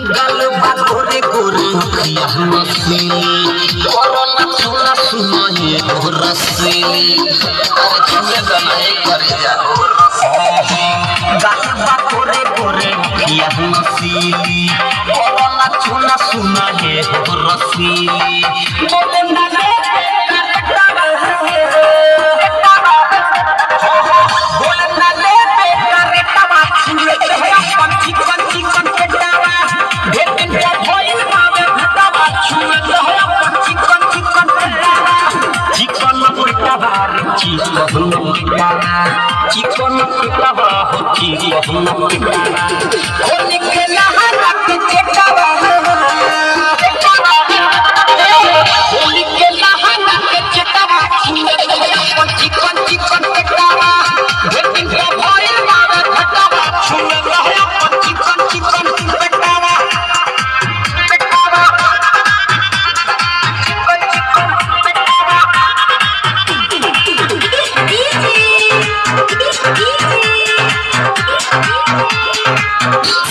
गल बातोरे को किया नसीली कोरोना सुना सुना ये हो रसीली और छुए दनाए कर जा गल बातोरे गोरे किया नसीली कोरोना सुना सुना ये हो रसीली बार चिड़िया हुनम टिकाना चिकन टिकावा हो चिड़िया हुनम टिकाना ओ निकला हरक टिकावा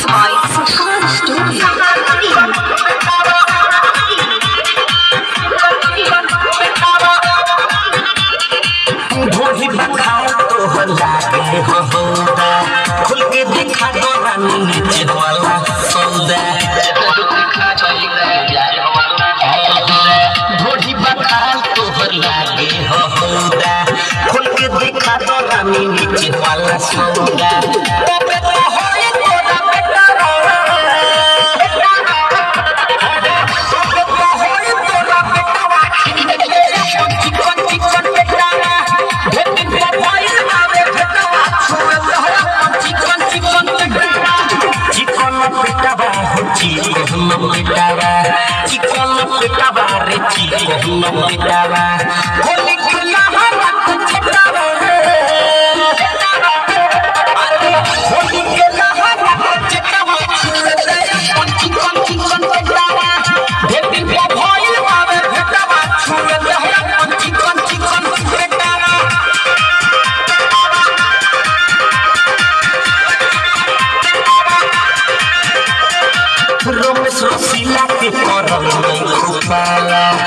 by Sahar Studio. Chihwala Suga. Chicken मिटावा chicken मिटावा रे चिकन मिटावा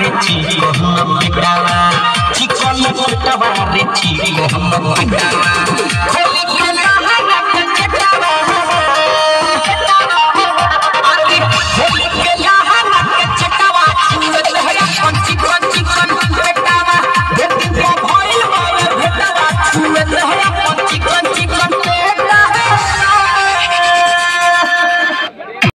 रे ओ हम बिगड़ावा चिकन कुटवा रे ओ हम बिगड़ावा